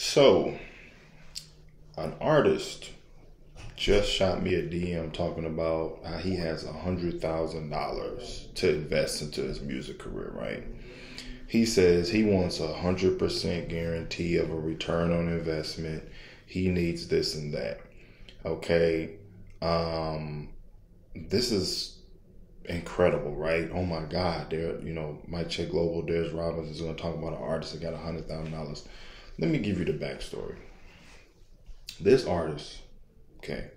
So, an artist just shot me a DM talking about how he has a hundred thousand dollars to invest into his music career, right? He says he wants a hundred percent guarantee of a return on investment. He needs this and that. Okay. Um this is incredible, right? Oh my God, there you know, Mic Check Global, Darius Robbins is gonna talk about an artist that got a hundred thousand dollars. Let me give you the backstory. This artist, okay,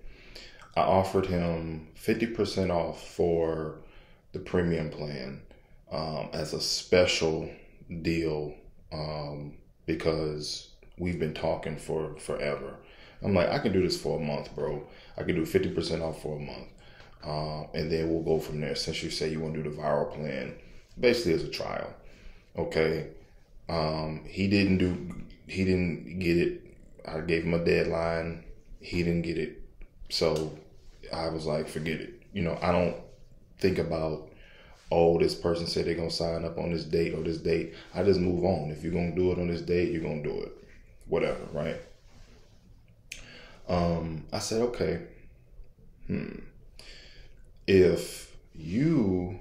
I offered him 50% off for the premium plan um, as a special deal um, because we've been talking for forever. I'm like, I can do this for a month, bro. I can do 50% off for a month. Uh, and then we'll go from there since you say you want to do the viral plan basically as a trial. Okay. Um, he didn't do he didn't get it. I gave him a deadline. He didn't get it. So I was like, forget it. You know, I don't think about, oh, this person said they're going to sign up on this date or this date. I just move on. If you're going to do it on this date, you're going to do it. Whatever, right? Um, I said, okay, hmm. If you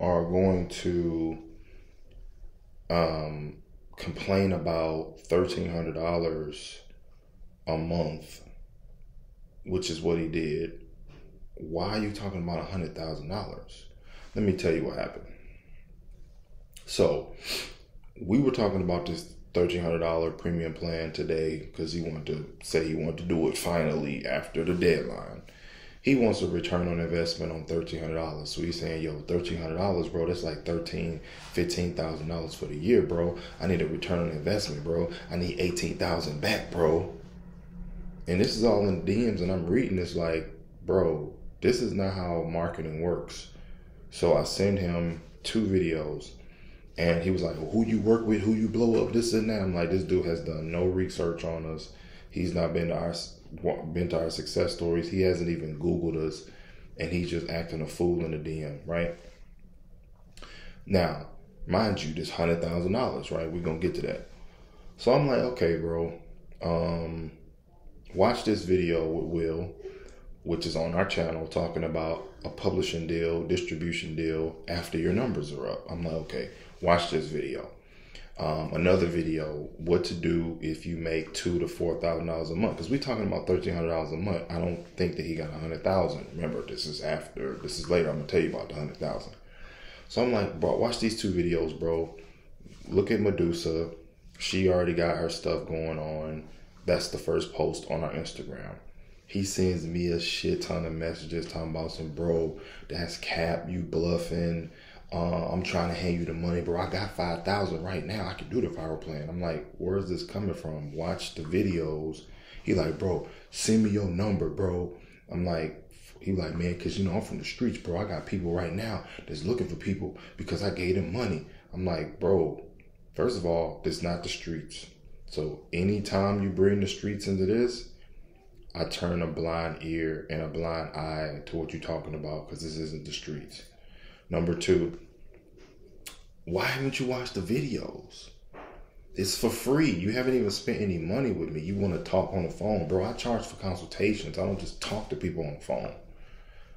are going to um, complain about $1,300 a month, which is what he did, why are you talking about $100,000? Let me tell you what happened. So, we were talking about this $1,300 premium plan today because he wanted to say he wanted to do it finally after the deadline he wants a return on investment on thirteen hundred dollars. So he's saying, yo, thirteen hundred dollars, bro, that's like thirteen, fifteen thousand dollars for the year, bro. I need a return on investment, bro. I need eighteen thousand back, bro. And this is all in DMs, and I'm reading this like, bro, this is not how marketing works. So I send him two videos, and he was like, well, who you work with, who you blow up, this and that. I'm like, this dude has done no research on us. He's not been to our been to our success stories. He hasn't even Googled us, and he's just acting a fool in the DM, right? Now, mind you, this hundred thousand dollars, right? We're gonna get to that. So I'm like, okay, bro, um, watch this video with Will, which is on our channel, talking about a publishing deal, distribution deal after your numbers are up. I'm like, okay, watch this video um, another video what to do if you make two to four thousand dollars a month. Because we're talking about thirteen hundred dollars a month. I don't think that he got a hundred thousand. Remember this is after this is later. I'm gonna tell you about the hundred thousand. So i'm like bro watch these two videos bro. Look at medusa. She already got her stuff going on. That's the first post on our instagram. He sends me a shit ton of messages talking about some bro that's cap you bluffing uh, I'm trying to hand you the money, bro. I got five thousand right now. I can do the viral plan. I'm like, where's this coming from? Watch the videos. He like, bro, send me your number, bro. I'm like, he like, man, cause you know I'm from the streets, bro. I got people right now that's looking for people because I gave them money. I'm like, bro, first of all, this not the streets. So anytime you bring the streets into this, I turn a blind ear and a blind eye to what you're talking about because this isn't the streets. Number two, why haven't you watched the videos? It's for free. You haven't even spent any money with me. You want to talk on the phone, bro. I charge for consultations. I don't just talk to people on the phone.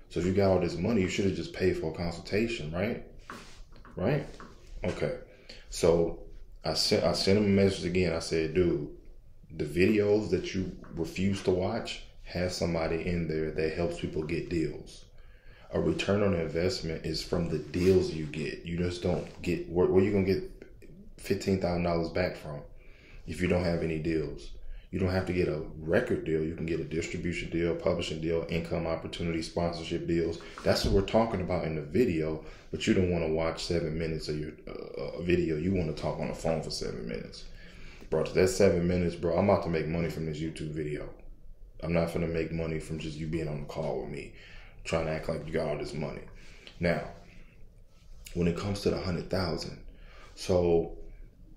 So if you got all this money, you should have just paid for a consultation, right? Right? Okay. So I sent I sent him a message again. I said, dude, the videos that you refuse to watch has somebody in there that helps people get deals a return on investment is from the deals you get. You just don't get where, where you gonna get fifteen thousand dollars back from if you don't have any deals. You don't have to get a record deal. You can get a distribution deal, publishing deal, income opportunity, sponsorship deals. That's what we're talking about in the video. But you don't want to watch seven minutes of your uh, video. You want to talk on the phone for seven minutes, bro. That's seven minutes, bro. I'm about to make money from this YouTube video. I'm not gonna make money from just you being on the call with me trying to act like you got all this money. Now, when it comes to the hundred thousand, so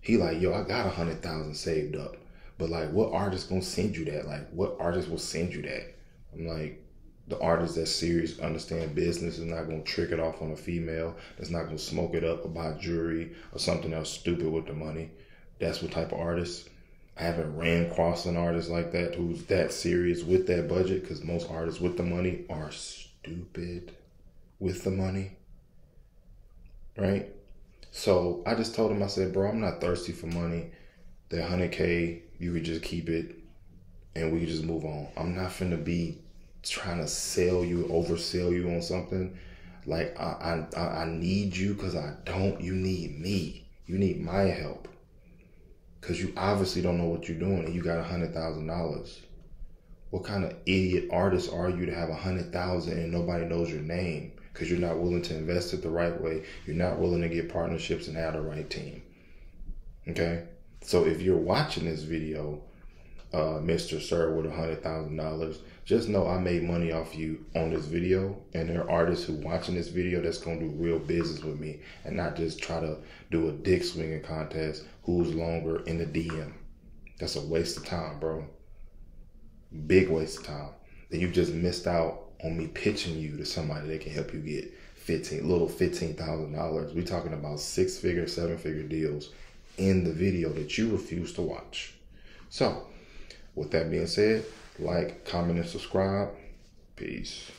he like, yo, I got a hundred thousand saved up. But like what artist gonna send you that? Like what artist will send you that? I'm like, the artist that's serious, understand business, is not gonna trick it off on a female, that's not gonna smoke it up or buy jewelry or something else stupid with the money. That's what type of artist. I haven't ran across an artist like that who's that serious with that budget because most artists with the money are stupid with the money. Right? So I just told him, I said, bro, I'm not thirsty for money. That 100K, you could just keep it and we could just move on. I'm not finna be trying to sell you, oversell you on something. Like I I, I need you because I don't. You need me. You need my help. Cause you obviously don't know what you're doing and you got a hundred thousand dollars. What kind of idiot artist are you to have a hundred thousand and nobody knows your name? Because you're not willing to invest it the right way. You're not willing to get partnerships and have the right team. Okay? So if you're watching this video uh, Mr. Sir with a hundred thousand dollars. Just know I made money off you on this video, and there are artists who watching this video that's gonna do real business with me, and not just try to do a dick swinging contest. Who's longer in the DM? That's a waste of time, bro. Big waste of time. Then you've just missed out on me pitching you to somebody that can help you get fifteen, little fifteen thousand dollars. We're talking about six figure, seven figure deals in the video that you refuse to watch. So with that being said, like, comment, and subscribe. Peace.